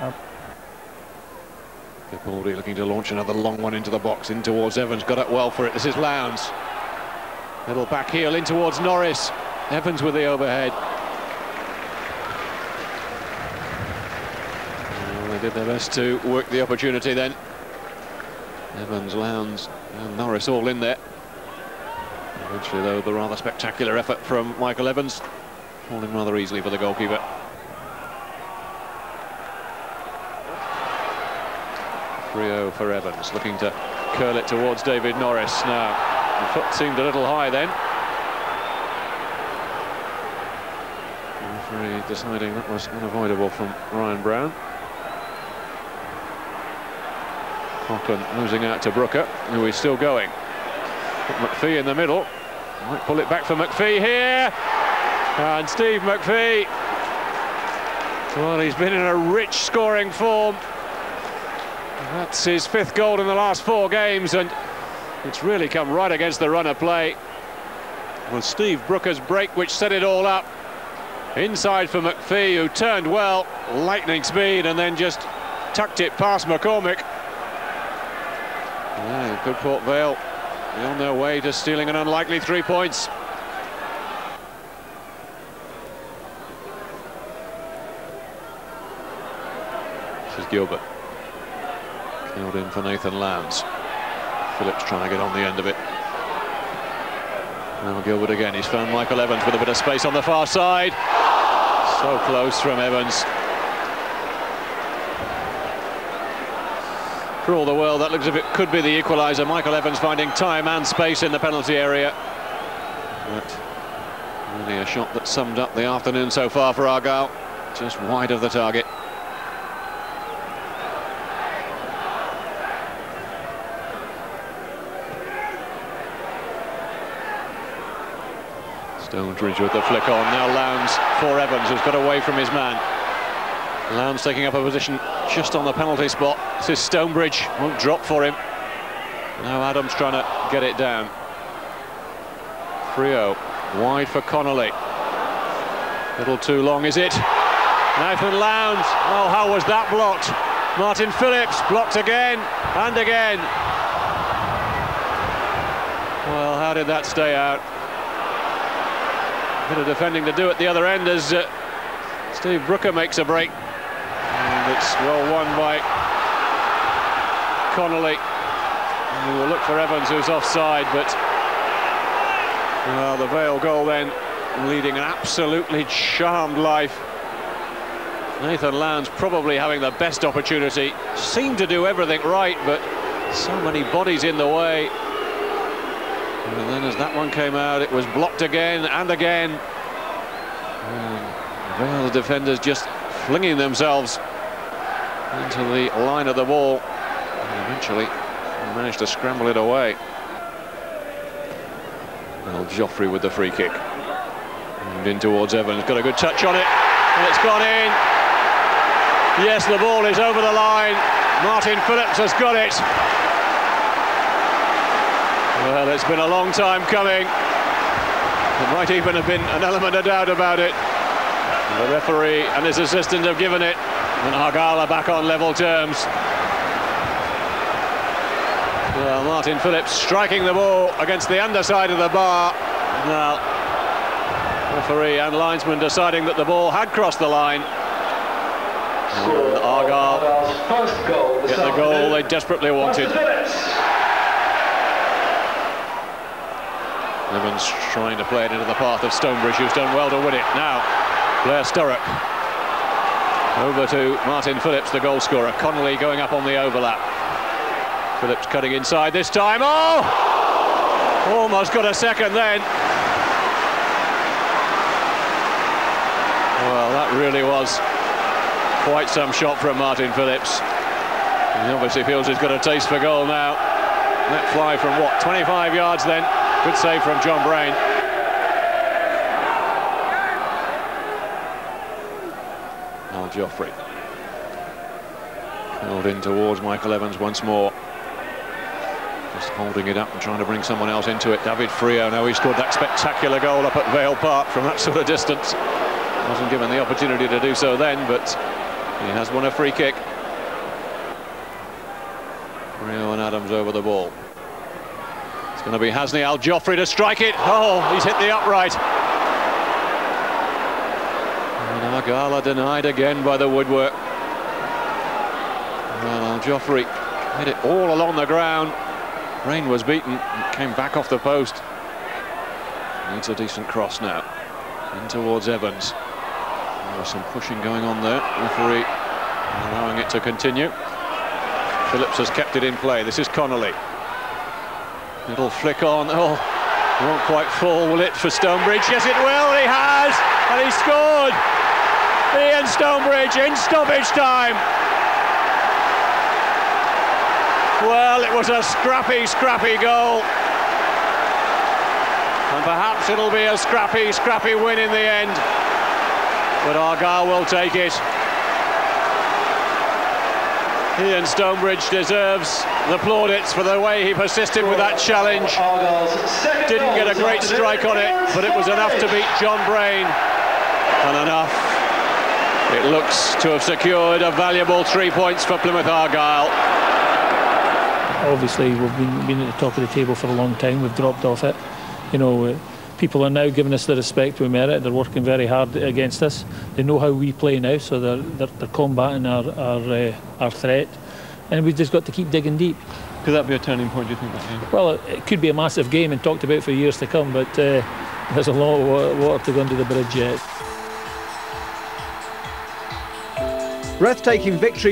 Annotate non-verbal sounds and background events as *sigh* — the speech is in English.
Up. Capaldi looking to launch another long one into the box, in towards Evans, got it well for it. This is Lowndes. Little back heel in towards Norris. Evans with the overhead. Well, they did their best to work the opportunity then. Evans, Lowndes and Norris all in there. Eventually, though, the rather spectacular effort from Michael Evans, falling rather easily for the goalkeeper. Friio for Evans, looking to curl it towards David Norris now. The foot seemed a little high then. The referee deciding that was unavoidable from Ryan Brown. Cochrane losing out to Brooker, who is still going. Put McPhee in the middle. Might pull it back for McPhee here. And Steve McPhee. Well, he's been in a rich scoring form. That's his fifth goal in the last four games, and it's really come right against the run of play. With Steve Brooker's break, which set it all up. Inside for McPhee, who turned well, lightning speed, and then just tucked it past McCormick. Yeah, good Port Vale on their way to stealing an unlikely three points. This is Gilbert. Killed in for Nathan Lowndes. Phillips trying to get on the end of it. Now Gilbert again. He's found Michael Evans with a bit of space on the far side. So close from Evans. For all the world, that looks as if it could be the equaliser. Michael Evans finding time and space in the penalty area. But really a shot that summed up the afternoon so far for Argyle. Just wide of the target. Stonebridge with the flick on. Now Lowndes for Evans, who's got away from his man. Lowndes taking up a position just on the penalty spot. This is Stonebridge, won't drop for him. Now Adams trying to get it down. Friio wide for Connolly. Little too long, is it? Nathan Lowndes. Oh, how was that blocked? Martin Phillips blocked again and again. Well, how did that stay out? Bit of defending to do at the other end as uh, Steve Brooker makes a break. And it's well won by Connolly. And we will look for Evans, who's offside, but well, the Vale goal then leading an absolutely charmed life. Nathan Lowndes probably having the best opportunity. Seemed to do everything right, but so many bodies in the way. And then as that one came out, it was blocked again and again. And Vale defenders just flinging themselves into the line of the ball. And eventually managed to scramble it away. Well, Joffrey with the free kick. And in towards Evans, got a good touch on it, and it's gone in. Yes, the ball is over the line. Martin Phillips has got it. Well, it's been a long time coming. There might even have been an element of doubt about it. The referee and his assistant have given it, and Argyle are back on level terms. Well, Martin Phillips striking the ball against the underside of the bar. Now, referee and linesman deciding that the ball had crossed the line. And Argyle get the goal they desperately wanted. Evans trying to play it into the path of Stonebridge, who's done well to win it. Now, Blair Sturrock. Over to Martin Phillips, the goal scorer. Connolly going up on the overlap. Phillips cutting inside this time. Oh! Almost got a second then. Well, that really was quite some shot from Martin Phillips. He obviously feels he's got a taste for goal now. That fly from what, 25 yards then? Good save from John Brain. Aljofree. Held in towards Michael Evans once more. Just holding it up and trying to bring someone else into it. David Friio, now he scored that spectacular goal up at Vale Park from that sort of distance. Wasn't given the opportunity to do so then, but He has won a free kick. Rio and Adams over the ball. It's going to be Hasney Aljofree to strike it. Oh, he's hit the upright. And are denied again by the woodwork. Well, Al Joffrey hit it all along the ground. Rain was beaten, came back off the post. Needs a decent cross now. In towards Evans. There was some pushing going on there. Referee allowing it to continue. Phillips has kept it in play. This is Connolly. Little flick on. Oh, won't quite fall, will it, for Stonebridge? Yes, it will. He has. And he scored. Ian Stonebridge in stoppage time. Well, it was a scrappy, scrappy goal. And perhaps it'll be a scrappy, scrappy win in the end. But Argyle will take it. Ian Stonebridge deserves the plaudits for the way he persisted with that challenge. Didn't get a great strike on it, but it was enough to beat John Brain. And enough, it looks to have secured a valuable three points for Plymouth Argyle. Obviously, we've been, been at the top of the table for a long time. We've dropped off it. You know, people are now giving us the respect we merit. They're working very hard against us. They know how we play now, so they're, they're, they're combating our our, uh, our threat. And we've just got to keep digging deep. Could that be a turning point, do you think, that game? Well, it, it could be a massive game and talked about for years to come, but uh, *laughs* there's a lot of water to go under the bridge yet. Breathtaking victory